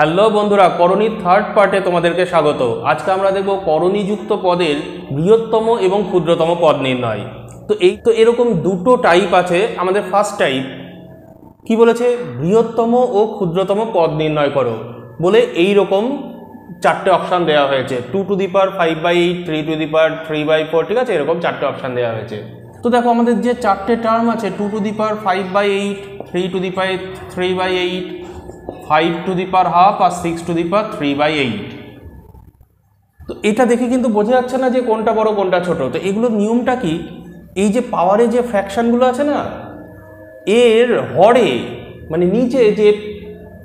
Hello বন্ধুরা করণীর third পার্টে তোমাদেরকে স্বাগত। আজকে আমরা দেখব করণীযুক্ত পদের বৃহত্তম এবং ক্ষুদ্রতম পদ নির্ণয়। তো এই তো এরকম দুটো টাইপ আছে আমাদের ফার্স্ট টাইপ কি বলেছে? বৃহত্তম ও ক্ষুদ্রতম পদ নির্ণয় করো। বলে এই রকম চারটে অপশান দেওয়া হয়েছে। Two to the power five by eight three to the power three by four ঠিক আছে? এরকম চারটে অপশান দেওয়া হয়েছে। তো দেখো, আমাদের যে চারটে টার্ম আছে two to the power five by eight three to the power three by eight five to the power half R six to the power three by eight তো এটা দেখে কিন্তু বোঝা যাচ্ছে না যে কোনটা বড়, কোনটা ছোট। তো এগুলোর নিয়মটা কি? এই যে পাওয়ারে যে ফ্র্যাকশনগুলো আছে না, এর হরে মানে নিচে যে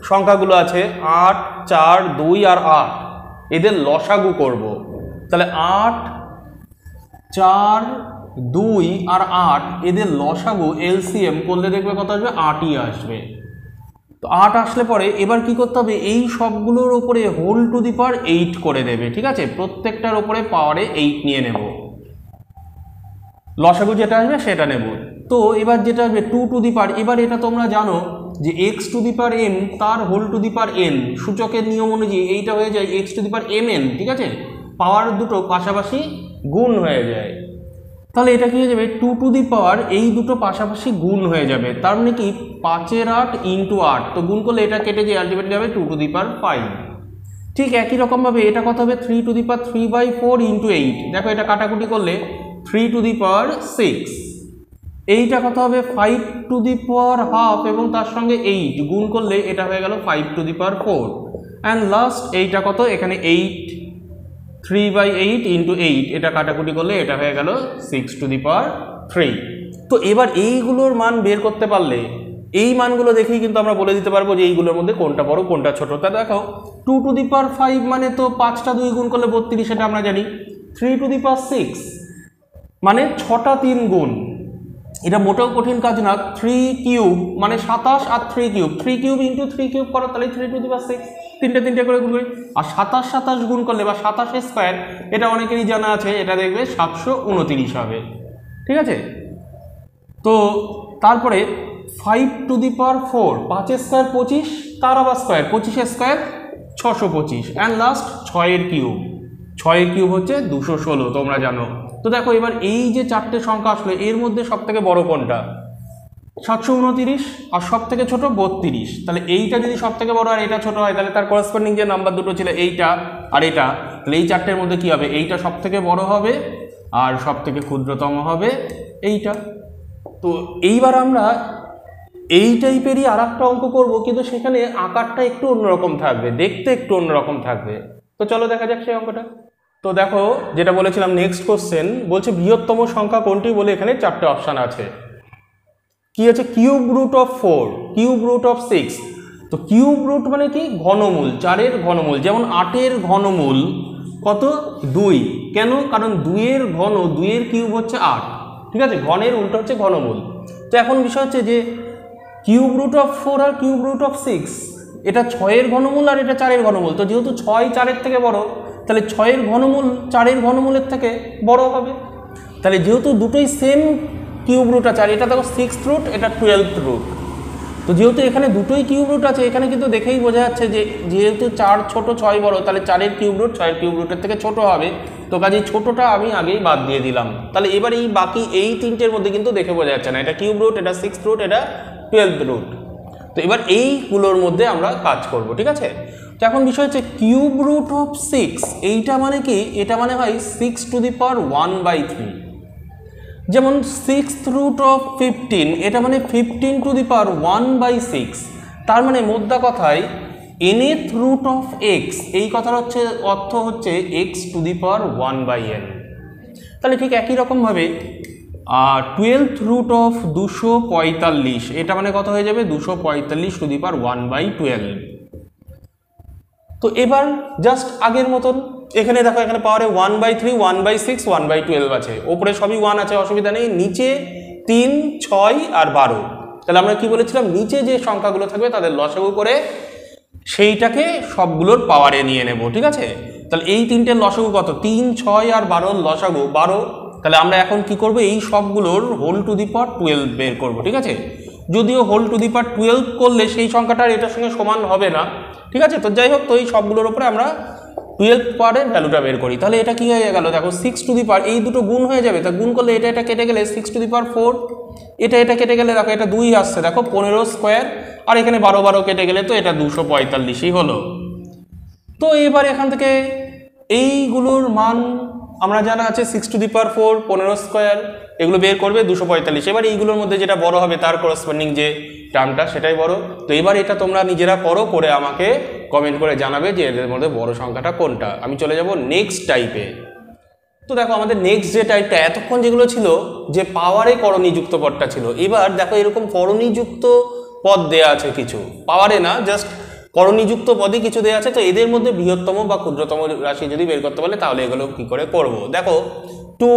সংখ্যাগুলো আছে, আট, চার, দুই আর আট, এদের লসাগু করব। তাহলে আট, চার, দুই আর আট, এদের লসাগু এলসিএম করলে দেখবে কত আসবে? আটই আসবে। তো আট আসলে পরে এবার কি করতে হবে? এই সবগুলোর ওপরে whole to the power eight করে দেবে, ঠিক আছে? প্রত্যেকটার ওপরে পাওয়ারে এইট নিয়ে নেব। লসাগু যেটা আসবে সেটা নেব। তো এবার যেটা আসবে টু টু দি পার এবার এটা তোমরা জানো যে x to the power m তার whole to the power n সূচকের নিয়ম অনুযায়ী এইটা হয়ে যায় x to the power m n ঠিক আছে? পাওয়ার দুটো পাশাপাশি গুণ হয়ে যায়। তাহলে এটা কি হয়ে যাবে? টু টু দি পাওয়ার এই দুটো পাশাপাশি গুণ হয়ে যাবে। তার মানে কি? পাঁচের আট ইন্টু আট। তো গুণ করলে এটা কেটে যে আলটিমেটলি হবে two to the power five ঠিক একই রকমভাবে এটা কত হবে? Three to the power three by four into eight দেখো এটা কাটাকুটি করলে three to the power six এইটা কত হবে? Five to the power half এবং তার সঙ্গে এইট গুণ করলে এটা হয়ে গেল five to the power four and last এইটা কত? এখানে eight three by eight into eight এটা কাটাকুটি করলে এটা হয়ে গেল six to the power three তো এবার এইগুলোর মান বের করতে পারলে, এই মানগুলো দেখেই কিন্তু আমরা বলে দিতে পারব যে এইগুলোর মধ্যে কোনটা বড়, কোনটা ছোট। তা দেখো two to the power five মানে তো পাঁচটা দুই গুণ করলে বত্রিশ এটা আমরা জানি। Three to the power six মানে ছটা তিন গুণ। এটা মোটেও কঠিন কাজ না থ্রি কিউব মানে সাতাশ আর three cube three cube into three cube করো, তাহলে three to the power six তিনটে তিনটে করে গুণ করি। আর সাতাশ সাতাশ গুণ করলে বা সাতাশ স্কোয়ার এটা অনেকেরই জানা আছে, এটা দেখবে সাতশো উনতিরিশ হবে। ঠিক আছে? তো তারপরে five to the power four পাঁচের স্কোয়ার পঁচিশ, তার আবার স্কোয়ার পঁচিশের স্কোয়ার ছশো পঁচিশ। অ্যান্ড লাস্ট ছয়ের কিউব ছয়ের কিউব হচ্ছে দুশো ষোলো, তোমরা জানো। তো দেখো, এবার এই যে চারটে সংখ্যা আসলে, এর মধ্যে সব থেকে বড় কোনটা? সাতশো উনতিরিশ আর সব থেকে ছোটো বত্রিশ। তাহলে এইটা যদি সব থেকে বড় আর এটা ছোট হয়, তাহলে তার করসপন্ডিং যে নাম্বার দুটো ছিল এইটা আর এটা, তাহলে এই চারটের মধ্যে কি হবে? এইটা সব থেকে বড় হবে আর সব থেকে ক্ষুদ্রতম হবে এইটা। তো এইবার আমরা এই টাইপেরই আর একটা অঙ্ক করব, কিন্তু সেখানে আকারটা একটু অন্যরকম থাকবে, দেখতে একটু অন্যরকম থাকবে। তো চলো দেখা যাক সেই অঙ্কটা। তো দেখো, যেটা বলেছিলাম নেক্সট কোশ্চেন বলছে বৃহত্তম সংখ্যা কোনটি বলে এখানে চারটে অপশান আছে। কি আছে cube root of four cube root of six তো কিউব রুট মানে কি? ঘনমূল, চারের ঘনমূল, যেমন আটের ঘনমূল কত? দুই। কেন? কারণ দুইয়ের ঘন, দুইয়ের কিউব হচ্ছে আট। ঠিক আছে? ঘনের উল্টো হচ্ছে ঘনমূল। তো এখন বিষয় হচ্ছে যে কিউব রুট অফ ফোর আর কিউব রুট অফ সিক্স এটা ছয়ের ঘনমূল আর এটা চারের ঘনমূল। তো যেহেতু ছয় চারের থেকে বড়, তাহলে ছয়ের ঘনমূল চারের ঘনমূলের থেকে বড় হবে। তাহলে যেহেতু দুটোই সেম কিউব রুট আছে। আর এটা দেখো সিক্স রুট এটা টুয়েলভ রুট তো যেহেতু এখানে দুটোই কিউব রুট আছে, এখানে কিন্তু দেখেই বোঝা যাচ্ছে যে যেহেতু চার ছোট, ছয় বড়, তাহলে চারের কিউব রুট ছয়ের কিউব রুটের থেকে ছোট হবে। তো কাজেই ছোটটা আমি আগেই বাদ দিয়ে দিলাম। তাহলে এবার এই বাকি এই তিনটের মধ্যে কিন্তু দেখে বোঝা যাচ্ছে না। এটা কিউব রুট এটা সিক্স রুট এটা টুয়েলভ রুট তো এবার এইগুলোর মধ্যে আমরা কাজ করব, ঠিক আছে? তো এখন বিষয় হচ্ছে কিউব রুট অফ সিক্স এইটা মানে কি? এটা মানে হয় six to the power one by three যেমন সিক্স রুট অফ ফিফটিন এটা মানে fifteen to the power one by six তার মানে মোদ্দা কথায় এনএথ রুট অফ এক্স এই কথার হচ্ছে, অর্থ হচ্ছে x to the power one by n তাহলে ঠিক একই রকমভাবে টুয়েলথ রুট অফ দুশো পঁয়তাল্লিশ, এটা মানে কত হয়ে যাবে? দুশো পঁয়তাল্লিশ to the power one by twelve তো এবার জাস্ট আগের মতন এখানে দেখো, এখানে পাওয়ারে one by three one by six one by twelve আছে। ওপরে সবই ওয়ান আছে, অসুবিধা নেই। নিচে তিন, ছয় আর বারো। তাহলে আমরা কি বলেছিলাম? নিচে যে সংখ্যাগুলো থাকবে, তাদের লসাগু করে সেইটাকে সবগুলোর পাওয়ারে নিয়ে নেব, ঠিক আছে? তাহলে এই তিনটের লসাগু কত? তিন, ছয় আর বারোর লসাগু বারো। তাহলে আমরা এখন কি করব? এই সবগুলোর whole to the power twelve বের করব, ঠিক আছে? যদিও whole to the power twelve করলে সেই সংখ্যাটা এটার সঙ্গে সমান হবে না, ঠিক আছে? তো যাই হোক, তো এই সবগুলোর উপরে আমরা টুয়েলভ পারের ভ্যালুটা বের করি। তাহলে এটা কী হয়ে গেল? দেখো সিক্স টু দি পার এই দুটো গুণ হয়ে যাবে। তা গুণ করলে এটা এটা কেটে গেলে six to the power four এটা এটা কেটে গেলে দেখো, এটা দুই আসছে। দেখো, পনেরো স্কোয়ার আর এখানে বারো বারো কেটে গেলে তো এটা দুশো পঁয়তাল্লিশই হলো। তো এবার এখান থেকে এইগুলোর মান আমরা জানা আছে six to the power four পনেরো স্কোয়ার এগুলো বের করবে দুশো পঁয়তাল্লিশ। এবার এইগুলোর মধ্যে যেটা বড় হবে, তার করসপন্ডিং যে টার্মটা সেটাই বড়। তো এবার এটা তোমরা নিজেরা করো, করে আমাকে কমেন্ট করে জানাবে যে এদের মধ্যে বড় সংখ্যাটা কোনটা। আমি চলে যাব নেক্সট টাইপে তো দেখো, আমাদের নেক্সট যে টাইপটা এতক্ষণ যেগুলো ছিল, যে পাওয়ারে করণীযুক্ত পদটা ছিল, এবার দেখো এরকম করণীযুক্ত পদ দেয়া আছে কিছু। পাওয়ারে না জাস্ট করণীযুক্ত পদই কিছু দেওয়া আছে, তো এদের মধ্যে বৃহত্তম বা ক্ষুদ্রতম রাশি যদি বের করতে পারলে তাহলে এগুলো কি করে করব? দেখো two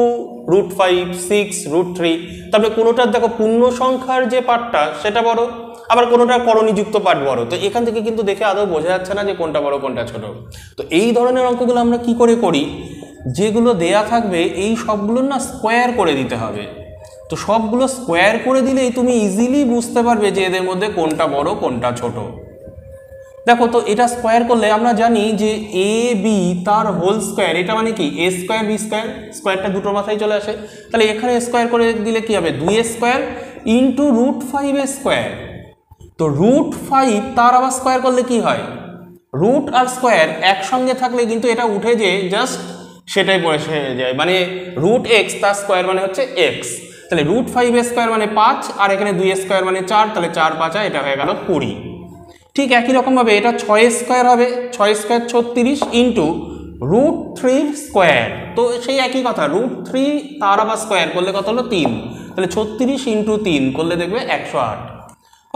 root five six root three তারপরে কোনোটার, দেখো, পূর্ণ সংখ্যার যে পার্টটা সেটা বড়। আবার কোনোটার করণীযুক্ত পার্ট বড়। তো এখান থেকে কিন্তু দেখে আদৌ বোঝা যাচ্ছে না যে কোনটা বড়, কোনটা ছোট। তো এই ধরনের অঙ্কগুলো আমরা কি করে করি? যেগুলো দেয়া থাকবে, এই সবগুলোর না স্কোয়ার করে দিতে হবে। তো সবগুলো স্কোয়ার করে দিলেই তুমি ইজিলি বুঝতে পারবে যে এদের মধ্যে কোনটা বড়, কোনটা ছোট। দেখো তো এটা স্কোয়ার করলে আমরা জানি যে এ বি তার হোল স্কোয়ার এটা মানে কি? এ স্কোয়ার বি স্কোয়ার স্কোয়ারটা দুটোর মাথায় চলে আসে। তাহলে এখানে স্কোয়ার করে দিলে কি হবে? দুই square into root five square তো রুট ফাইভ তার আবার স্কোয়ার করলে কি হয়? রুট আর স্কোয়ার একসঙ্গে থাকলে কিন্তু এটা উঠে যে জাস্ট সেটাই পড়ে যায়। মানে রুট এক্স তার স্কোয়ার মানে হচ্ছে এক্স তাহলে রুট ফাইভ স্কোয়ার মানে পাঁচ, আর এখানে দুই স্কোয়ার মানে চার, তাহলে চার পাঁচা এটা হয়ে গেল কুড়ি। ঠিক একই রকমভাবে এটা ছয় স্কোয়ার হবে, ছয় স্কোয়ার ছত্রিশ ইন্টু রুট থ্রি স্কোয়ার তো সেই একই কথা রুট থ্রি তার আবার স্কোয়ার করলে কত হলো? তিন। তাহলে ছত্রিশ ইন্টু তিন করলে দেখবে একশো আট।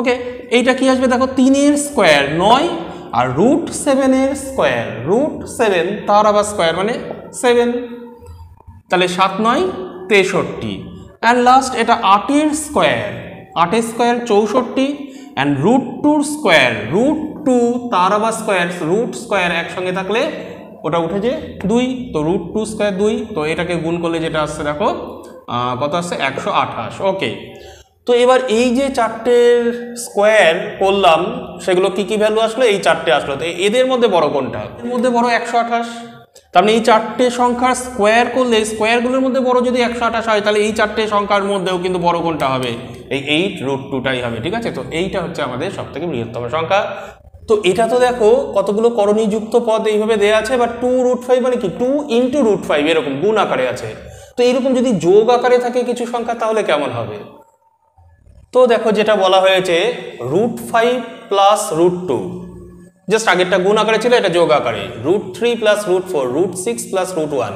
ওকে এইটা কি আসবে? দেখো, তিনের স্কোয়ার নয় আর রুট সেভেনের স্কোয়ার রুট সেভেন তার আবার স্কোয়ার মানে সেভেন তাহলে সাত নয়, তেষট্টি। অ্যান্ড লাস্ট এটা আটের স্কোয়ার আটের স্কোয়ার চৌষট্টি। অ্যান্ড রুট টুর স্কোয়ার রুট টু তার আবার স্কোয়ার রুট স্কোয়ার একসঙ্গে থাকলে ওটা উঠে যে দুই। তো রুট টু স্কোয়ার দুই, তো এটাকে গুণ করলে যেটা আসছে, দেখো কত আসছে? একশো আঠাশ। ওকে তো এবার এই যে চারটের স্কোয়ার করলাম, সেগুলো কি কি ভ্যালু আসলো? এই চারটে আসলো। তো এদের মধ্যে বড় কোনটা? এর মধ্যে বড় একশো আঠাশ। তার মানে এই চারটে সংখ্যার স্কোয়ার করলে স্কোয়ারগুলোর মধ্যে বড় যদি একশো আঠাশ হয়, তাহলে এই চারটে সংখ্যার মধ্যেও কিন্তু বড় কোনটা হবে? এই এইট রুট টুটাই হবে, ঠিক আছে? তো এইটা হচ্ছে আমাদের সব থেকে বৃহত্তম সংখ্যা। তো এটা তো দেখো, কতগুলো করণীযুক্ত পদ এইভাবে দেওয়া আছে বা টু রুট ফাইভ মানে কি? টু ইন্টু রুট ফাইভ এরকম, গুণ আকারে আছে। তো এরকম যদি যোগ আকারে থাকে কিছু সংখ্যা, তাহলে কেমন হবে? তো দেখো যেটা বলা হয়েছে root five plus root two just আগেরটা গুণ আকারে ছিল, এটা যোগ আকারে। Root three plus root four root six plus root one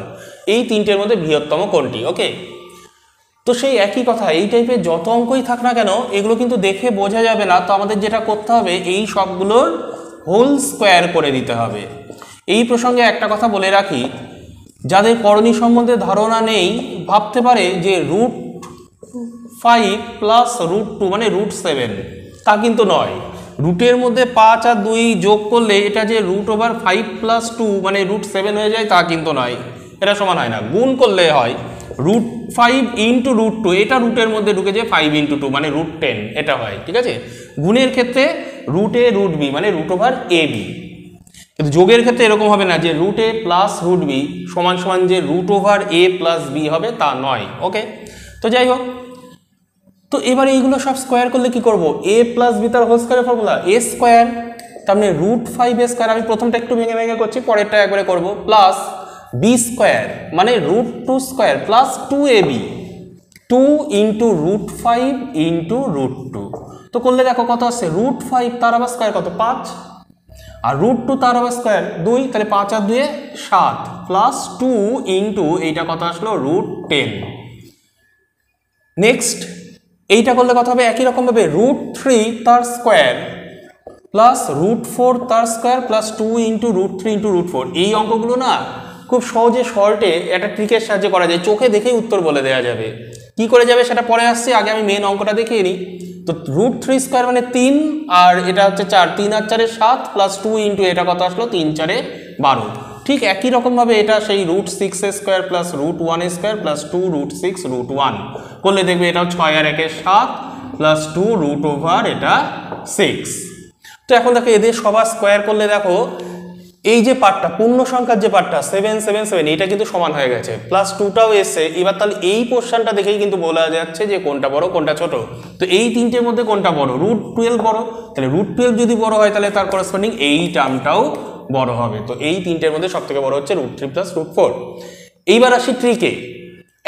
এই তিনটের মধ্যে বৃহত্তম কোনটি? ওকে তো সেই একই কথা, এই টাইপের যত অঙ্কই থাক না কেন, এগুলো কিন্তু দেখে বোঝা যাবে না। তো আমাদের যেটা করতে হবে, এই সবগুলোর হোল স্কোয়ার করে দিতে হবে। এই প্রসঙ্গে একটা কথা বলে রাখি। যাদের করণী সম্বন্ধে ধারণা নেই, ভাবতে পারে যে root five plus root two মানে রুট সেভেন তা কিন্তু নয়। রুটের মধ্যে পাঁচ আর দুই যোগ করলে এটা যে root over five plus two মানে রুট সেভেন হয়ে যায়, তা কিন্তু নয়। এটা সমান হয় না। গুণ করলে হয় root five into root two এটা রুটের মধ্যে ঢুকে যায় ফাইভ ইন্টু টু মানে রুট টেন এটা হয়, ঠিক আছে? গুণের ক্ষেত্রে রুট এ রুট বি মানে রুট ওভার এ বি কিন্তু যোগের ক্ষেত্রে এরকম হবে না, যে root A plus root B সমান সমান যে root over A plus B হবে, তা নয় ওকে তো যাই হোক, তো এবারে এইগুলো সব স্কোয়ার করলে কি করব? এ প্লাস বি তার হোল স্কোয়ারের ফর্মুলা এ স্কোয়ার তার মানে রুট ফাইভ এ স্কোয়ার আমি প্রথমটা একটু ভেঙে ভেঙে করছি, পরেরটা একবারে করব। প্লাস বি স্কোয়ার মানে root two square plus two A B two into root five into root two তো করলে দেখো কত আসছে? রুট ফাইভ তার আবার স্কোয়ার কত? পাঁচ। আর রুট টু তার আবার স্কোয়ার দুই, তাহলে পাঁচ আর দুয়ে সাত। প্লাস টু ইন্টু এইটা কত আসলো? রুট টেন নেক্সট এইটা করলে কথা হবে একই রকমভাবে রুট থ্রি তার স্কোয়ার প্লাস রুট ফোর তার square plus two into root three into root four এই অঙ্কগুলো না খুব সহজে শর্টে একটা ট্রিকের সাহায্যে করা যায়। চোখে দেখেই উত্তর বলে দেওয়া যাবে। কি করে যাবে সেটা পরে আসছে, আগে আমি মেন অঙ্কটা দেখিয়ে নিই। তো রুট থ্রি স্কোয়ার মানে তিন, আর এটা হচ্ছে চার। তিন আর চারে সাত প্লাস টু ইন্টু এটা কত আসলো? তিন চারে বারো। ঠিক একই রকমভাবে এটা সেই root six square plus root one square plus two root six root one করলে দেখবে এটাও ছয় আর একে সাত প্লাস টু রুট ওভার এটা সিক্স তো এখন দেখো এদের সবার স্কোয়ার করলে দেখো, এই যে পার্টটা পূর্ণ সংখ্যার যে পার্টটা সেভেন সেভেন সেভেন এটা কিন্তু সমান হয়ে গেছে। প্লাস টুটাও এসছে। এবার তাহলে এই পোর্শনটা দেখেই কিন্তু বলা যাচ্ছে যে কোনটা বড়, কোনটা ছোট। তো এই তিনটের মধ্যে কোনটা বড়? রুট টুয়েলভ বড়। তাহলে রুট টুয়েলভ যদি বড় হয়, তাহলে তার করসপন্ডিং এই টার্মটাও বড় হবে। তো এই তিনটের মধ্যে সব থেকে বড় হচ্ছে root three plus root four এইবার আসি ট্রিকে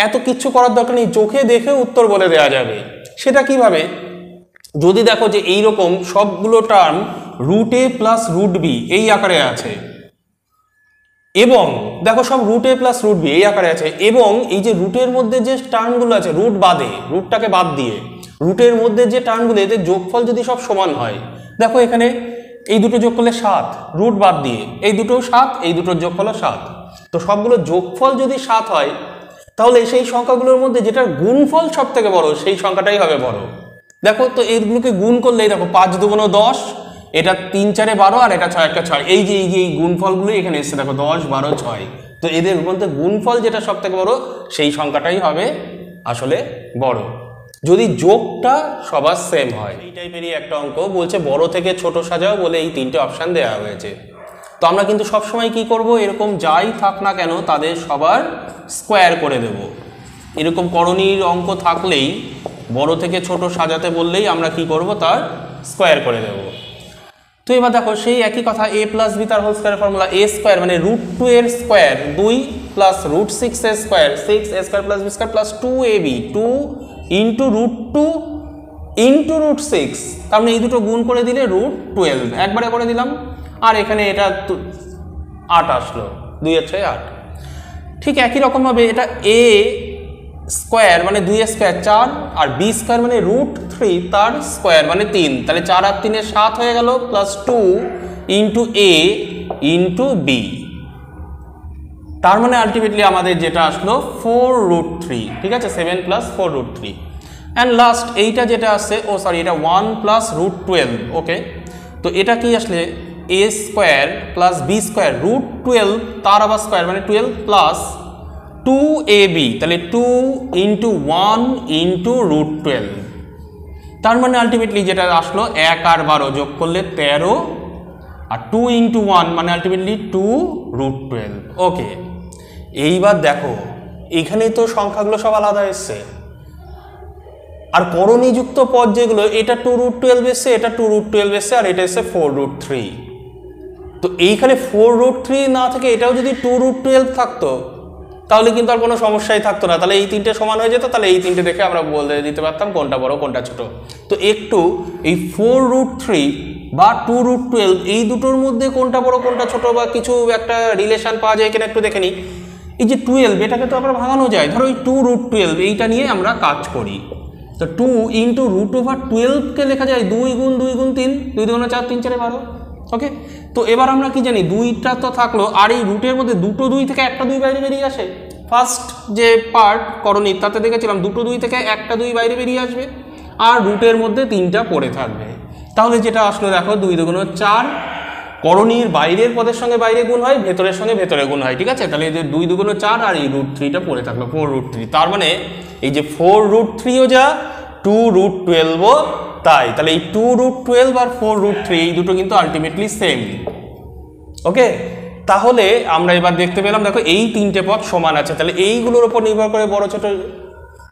এত কিচ্ছু করার দরকার নেই, চোখে দেখে উত্তর বলে দেওয়া যাবে। সেটা কীভাবে? যদি দেখো যে এইরকম সবগুলো term root A plus root B এই আকারে আছে। এবং দেখো সব root A plus root B এই আকারে আছে। এবং এই যে রুটের মধ্যে যে টার্মগুলো আছে রুট বাদে রুটটাকে বাদ দিয়ে রুটের মধ্যে যে টার্মগুলো এদের যোগফল যদি সব সমান হয়, দেখো এখানে এই দুটো যোগ করলে সাত, রুট বাদ দিয়ে, এই দুটো সাত, এই দুটোর যোগফলও সাত। তো সবগুলো যোগফল যদি সাত হয়, তাহলে সেই সংখ্যাগুলোর মধ্যে যেটার গুণফল সব থেকে বড়, সেই সংখ্যাটাই হবে বড়। দেখো তো এইগুলোকে গুণ করলেই দেখো, পাঁচ দুগুণ দশ, এটা তিন চারে বারো আর এটা ছয় একটা ছয়। এই যে এই যে, এই গুণফলগুলো এখানে এসছে, দেখো দশ, বারো, ছয়। তো এদের মধ্যে গুণফল যেটা সব থেকে বড়, সেই সংখ্যাটাই হবে আসলে বড়। যদি যোগটা সবার সেম হয়। এই টাইপেরই একটা অঙ্ক, বলছে বড় থেকে ছোট সাজাও বলে এই তিনটে অপশান দেওয়া হয়েছে। তো আমরা কিন্তু সবসময় কি করব, এরকম যাই থাক না কেন তাদের সবার স্কোয়ার করে দেব। এরকম করণীর অঙ্ক থাকলেই, বড় থেকে ছোট সাজাতে বললেই আমরা কি করব, তার স্কোয়ার করে দেব। তো এবার দেখো, সেই একই কথা এ প্লাস বি তার whole square formula A square মানে রুট টু এর স্কোয়ার দুই plus root six A square six A square plus B square plus two A B two into root two into root six তার মানে এই দুটো গুণ করে দিলে রুট টুয়েলভ একবারে করে দিলাম। আর এখানে এটা আট আসলো। দুই আর ছয় আট। ঠিক একই রকমভাবে এটা এ স্কোয়ার মানে দুই স্কোয়ার চার, আর বি স্কোয়ার মানে রুট থ্রি তার স্কোয়ার মানে তিন। তাহলে চার আর তিনের সাত হয়ে গেল plus two into A into B তার মানে আলটিমেটলি আমাদের যেটা আসলো ফোর রুট থ্রি ঠিক আছে? Seven plus four root three and last এইটা যেটা আসছে, ও সরি এটা one plus root twelve okay তো এটা কি আসলে? A square plus B square root twelve তার আবার স্কোয়ার মানে twelve plus two A B তাহলে two into one into root twelve তার মানে আলটিমেটলি যেটা আসলো, এক আর বারো যোগ করলে তেরো, আর টু ইন্টু ওয়ান মানে ultimately two root twelve okay এইবার দেখো এখানে তো সংখ্যাগুলো সব আলাদা এসছে। আর করণীযুক্ত পদ যেগুলো, এটা টু রুট টুয়েলভ এসছে, এটা টু রুট টুয়েলভ এসছে, আর এটা এসছে ফোর রুট থ্রি তো এইখানে ফোর রুট থ্রি না থেকে এটাও যদি টু রুট টুয়েলভ থাকতো, তাহলে কিন্তু আর কোনো সমস্যাই থাকতো না। তাহলে এই তিনটে সমান হয়ে যেত, তাহলে এই তিনটে দেখে আমরা বলে দিতে পারতাম কোনটা বড়, কোনটা ছোট। তো একটু এই ফোর রুট থ্রি বা টু রুট টুয়েলভ এই দুটোর মধ্যে কোনটা বড়, কোনটা ছোট বা কিছু একটা রিলেশন পাওয়া যায় কিনা একটু দেখে নিই। এই যে টুয়েলভ এটাকে তো আবার ভাঙানো যায়। ধরো এই টু রুট টুয়েলভ এইটা নিয়ে আমরা কাজ করি। তো টু ইন্টু রুট ওভার টুয়েলভকে লেখা যায় দুই গুণ দুই গুণ তিন, দুই দুগুণ চার, তিন, চারে বারো। ওকে তো এবার আমরা কি জানি, দুইটা তো থাকল, আর এই রুটের মধ্যে দুটো দুই থেকে একটা দুই বাইরে বেরিয়ে আসে। ফার্স্ট যে পার্ট করণী, তাতে দেখেছিলাম দুটো দুই থেকে একটা দুই বাইরে বেরিয়ে আসবে, আর রুটের মধ্যে তিনটা পড়ে থাকবে। তাহলে যেটা আসলো দেখো, দুই দুগুণ চার করণীর বাইরের পদের সঙ্গে বাইরে গুণ হয়, ভেতরের সঙ্গে ভেতরে গুণ হয়, ঠিক আছে? তাহলে এই যে দুই দুগুণ চার আর এই রুট থ্রিটা পড়ে থাকল ফোর রুট থ্রি তার মানে এই যে ফোর রুট থ্রিও যা টু রুট টুয়েলভও তাই। তাহলে এই টু রুট টুয়েলভ আর ফোর রুট থ্রি এই দুটো কিন্তু আলটিমেটলি সেম ওকে তাহলে আমরা এবার দেখতে পেলাম, দেখো এই তিনটে পথ সমান আছে। তাহলে এইগুলোর উপর নির্ভর করে বড় ছোট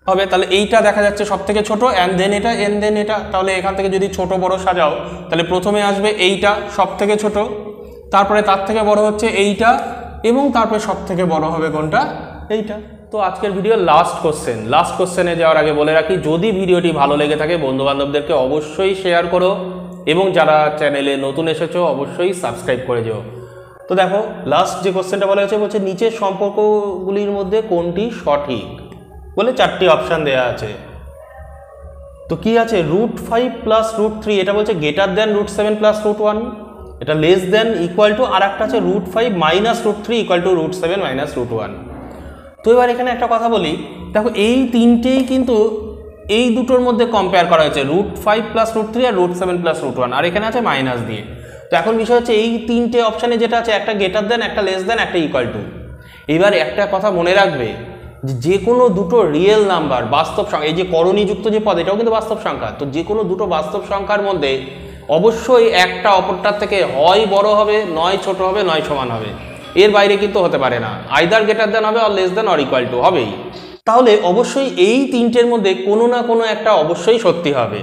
হবে, তাহলে এইটা দেখা যাচ্ছে সব থেকে ছোটো অ্যান্ড দেন এটা এন্ড দেন এটা, তাহলে এখান থেকে যদি ছোট বড় সাজাও, তাহলে প্রথমে আসবে এইটা সব থেকে ছোট, তারপরে তার থেকে বড় হচ্ছে এইটা, এবং তারপরে সব থেকে বড় হবে কোনটা? এইটা। তো আজকের ভিডিও লাস্ট কোশ্চেন লাস্ট কোশ্চেনে যাওয়ার আগে বলে রাখি, যদি ভিডিওটি ভালো লেগে থাকে বন্ধু বান্ধবদেরকে অবশ্যই শেয়ার করো, এবং যারা চ্যানেলে নতুন এসেছ, অবশ্যই সাবস্ক্রাইব করে যেও। তো দেখো লাস্ট যে কোশ্চেনটা বলা হয়েছে, বলছে, নিচের সম্পর্কগুলির মধ্যে কোনটি সঠিক? বলে চারটি অপশান দেওয়া আছে। তো কি আছে? Root five plus root three এটা বলছে greater than root seven plus root one এটা লেস দেন ইকুয়াল টু আর একটা আছে root five minus root three equal to root seven minus root one তো এবার এখানে একটা কথা বলি, দেখো এই তিনটেই কিন্তু এই দুটোর মধ্যে কম্পেয়ার করা হয়েছে root five plus root three আর root seven plus root one আর এখানে আছে মাইনাস দিয়ে। তো এখন বিষয় হচ্ছে এই তিনটে অপশানে যেটা আছে, একটা গেটার দেন একটা লেস দেন একটা ইকুয়াল টু এবার একটা কথা মনে রাখবে যে কোনো দুটো রিয়েল নাম্বার বাস্তব সংখ্যা এই যে করণীযুক্ত যে পদ, এটাও কিন্তু বাস্তব সংখ্যা। তো যে কোনো দুটো বাস্তব সংখ্যার মধ্যে অবশ্যই একটা অপরটার থেকে হয় বড় হবে, নয় ছোট হবে, নয় সমান হবে। এর বাইরে কিন্তু হতে পারে না। আইদার গ্রেটার দেন হবে আর less than or equal to হবেই। তাহলে অবশ্যই এই তিনটের মধ্যে কোনো না কোনো একটা অবশ্যই সত্যি হবে।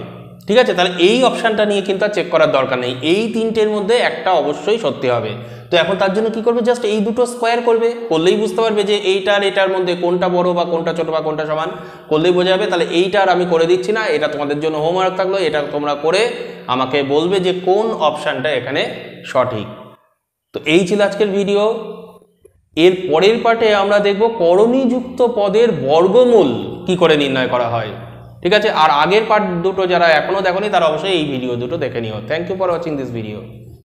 ঠিক আছে? তাহলে এই অপশানটা নিয়ে কিন্তু চেক করার দরকার নেই। এই তিনটের মধ্যে একটা অবশ্যই সত্যি হবে। তো এখন তার জন্য কি করবে? জাস্ট এই দুটো স্কোয়ার করবে। করলেই বুঝতে পারবে যে এইটার, এটার মধ্যে কোনটা বড় বা কোনটা ছোট বা কোনটা সমান। করলেই বোঝা যাবে, তাহলে এইটার আমি করে দিচ্ছি না। এটা তোমাদের জন্য হোমওয়ার্ক থাকল। এটা তোমরা করে আমাকে বলবে যে কোন অপশানটা এখানে সঠিক। তো এই ছিল আজকের ভিডিও এর পরের পার্টে আমরা দেখব করণীযুক্ত পদের বর্গমূল কি করে নির্ণয় করা হয়। ঠিক আছে? আর আগের পার্ট দুটো যারা এখনও দেখোনি, তারা অবশ্যই এই ভিডিও দুটো দেখে নিও। Thank you for watching this video